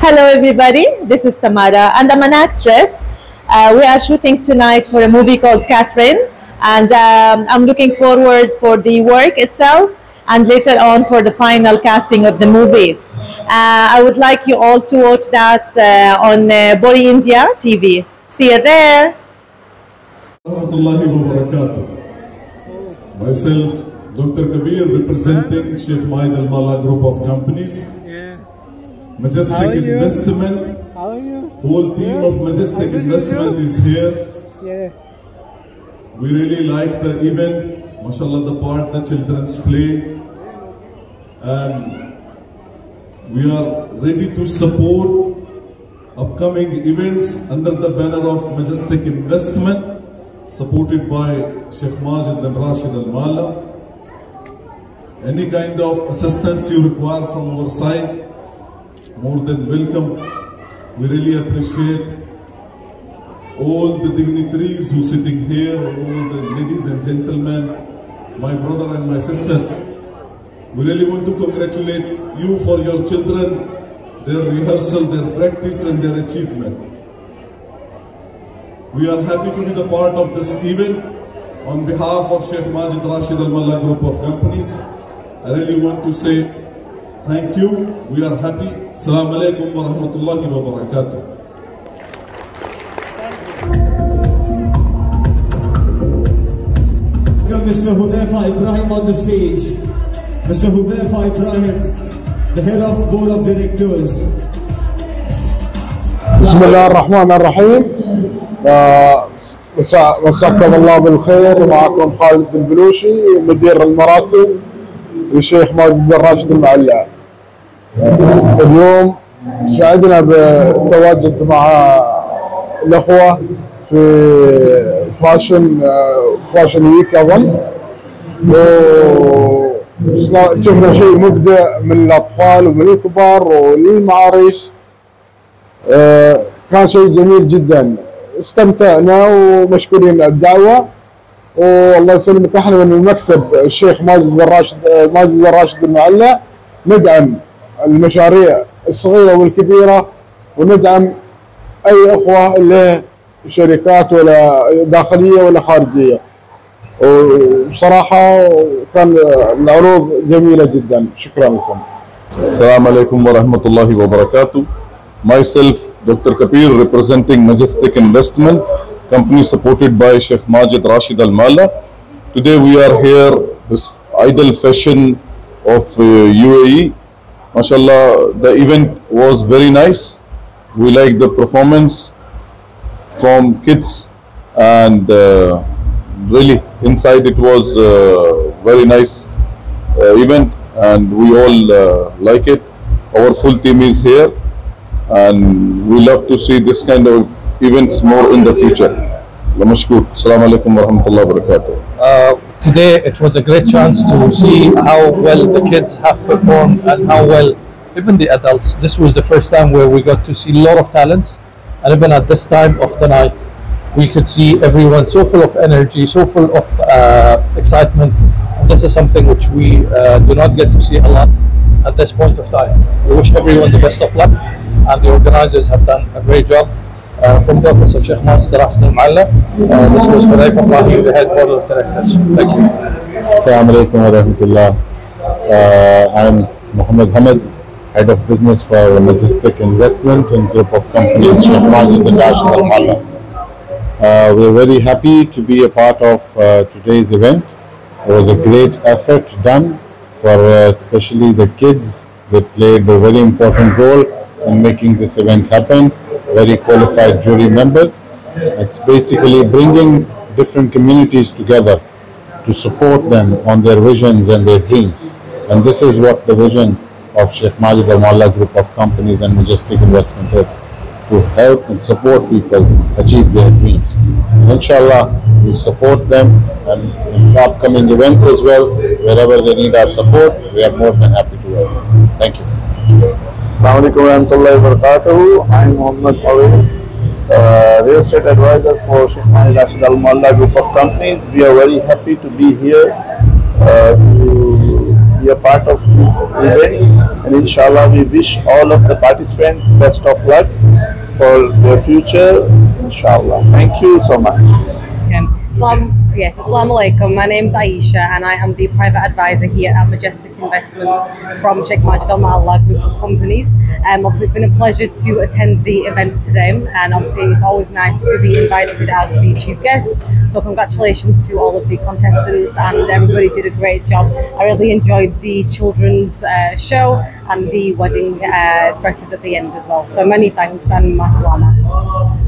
Hello, everybody. This is Tamara, and I'm an actress. Uh, we are shooting tonight for a movie called Catherine, and um, I'm looking forward for the work itself and later on for the final casting of the movie. Uh, I would like you all to watch that uh, on uh, India TV. See you there. Myself, Dr. Kabir, representing Sheikh Majid Al Mualla Group of Companies. Yeah. Majestic? Investment, How are you? whole team of Majestic Investment is here. Yeah. We really like the event, mashallah, the part the children's play. And we are ready to support upcoming events under the banner of Majestic Investment, supported by Sheikh Majid and Rashid Al Mualla. Any kind of assistance you require from our side, more than welcome. We really appreciate all the dignitaries who sitting here, all the ladies and gentlemen, my brother and my sisters. We really want to congratulate you for your children, their rehearsal, their practice and their achievement. We are happy to be the part of this event on behalf of Sheikh Majid Rashid Al Mualla Group of Companies. I really want to say thank you. We are happy. Assalamu alaikum wa rahmatullahi wa barakatuh. Welcome Mr. Hudayfa Ibrahim on the stage. Mr. Hudayfa Ibrahim, the head of board of directors. بسم الله الرحمن الرحيم آه، مسا- مساكم الله بالخير معكم خالد البلوشي مدير المراسم للشيخ ماجد بن راشد المعلى اليوم سعدنا بالتواجد مع الأخوة في فاشن فاشن ويك أظن. وشفنا شيء مبدع من الأطفال ومن الكبار وللمعاريس كان شيء جميل جدا. استمتعنا ومشكورين الدعوه والله يسلمك إحنا من المكتب الشيخ ماجد بن راشد ماجد بن راشد المعلى ندعم. المشاريع الصغيرة والكبيرة وندعم أي إخوة اللي شركات ولا داخلية ولا خارجية. وبصراحة كان العروض جميلة جدا. شكرا لكم. السلام عليكم ورحمة الله وبركاته. ماي سيلف دكتور كبير ريبريزنتينج ماجستيك انفستمنت كمباني سبورتد باي شيخ ماجد راشد المالا Today we are here, this idol fashion of uh, UAE MashaAllah, the event was very nice. We like the performance from kids and uh, really inside it was uh, very nice uh, event and we all uh, like it. Our full team is here and we love to see this kind of events more in the future. Lamashkur. Assalamu alaikum wa rahmatullahi wa barakatuh. Today it was a great chance to see how well the kids have performed and how well even the adults. This was the first time where we got to see a lot of talents, and even at this time of the night, we could see everyone so full of energy, so full of uh, excitement. This is something which we uh, do not get to see a lot at this point of time. We wish everyone the best of luck, and the organizers have done a great job. From office of Sheikh Majid Rashid Al Mualla, uh, this was Hudayfa Ibrahim, the head board of directors. Thank you. Assalamu alaikum wa rahmatullah. Uh, I'm Muhammad Hamid, head of business for Majestic Investment and group of companies, Sheikh Majid Al Mualla. Uh, we're very happy to be a part of uh, today's event. It was a great effort done for uh, especially the kids. They played a very important role in making this event happen. Very qualified jury members. It's basically bringing different communities together to support them on their visions and their dreams. And this is what the vision of Sheikh Majid Al Group of Companies and Majestic Investment is to help and support people achieve their dreams. And inshallah, we support them and in upcoming events as well, wherever they need our support, we are more than happy to help. Thank you. Assalamualaikum warahmatullahi wabarakatuh. I'm Muhammad Awais, uh, real estate advisor for Sheikh Majid Rashid Al Mualla Group of Companies. We are very happy to be here uh, to be a part of this event. And inshallah, we wish all of the participants best of luck for their future. Inshallah. Thank you so much. Islam, yes, Assalamu alaikum. My name is Aisha and I am the private advisor here at Majestic Investments from Sheikh Majid Al Mualla group of companies. Um, obviously, it's been a pleasure to attend the event today, and obviously, it's always nice to be invited as the chief guest. So, congratulations to all of the contestants, and everybody did a great job. I really enjoyed the children's uh, show and the wedding uh, dresses at the end as well. So, many thanks and masalama.